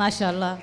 ما شاء الله.